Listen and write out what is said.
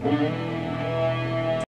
Música